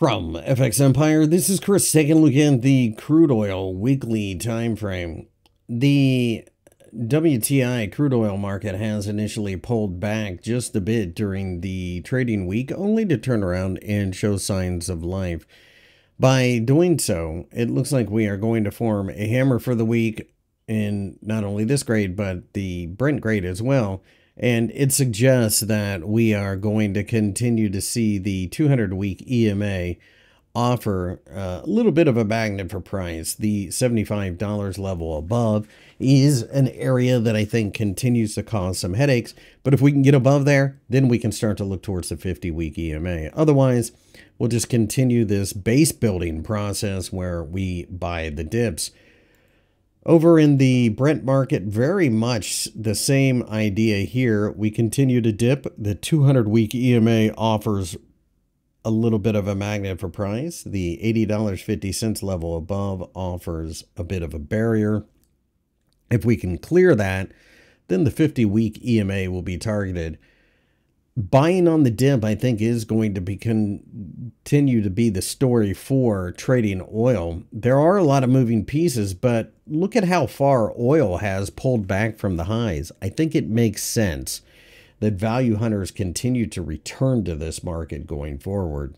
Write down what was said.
From FX Empire, this is Chris taking a look at the crude oil weekly time frame. The WTI crude oil market has initially pulled back just a bit during the trading week, only to turn around and show signs of life. By doing so, it looks like we are going to form a hammer for the week in not only this grade, but the Brent grade as well. And it suggests that we are going to continue to see the 200 week EMA offer uh, a little bit of a magnet for price. The $75 level above is an area that I think continues to cause some headaches. But if we can get above there, then we can start to look towards the 50 week EMA. Otherwise, we'll just continue this base building process where we buy the dips. Over in the Brent market, very much the same idea here. We continue to dip. The 200 week EMA offers a little bit of a magnet for price. The $80.50 level above offers a bit of a barrier. If we can clear that, then the 50 week EMA will be targeted buying on the dip, I think, is going to be continue to be the story for trading oil. There are a lot of moving pieces, but look at how far oil has pulled back from the highs. I think it makes sense that value hunters continue to return to this market going forward.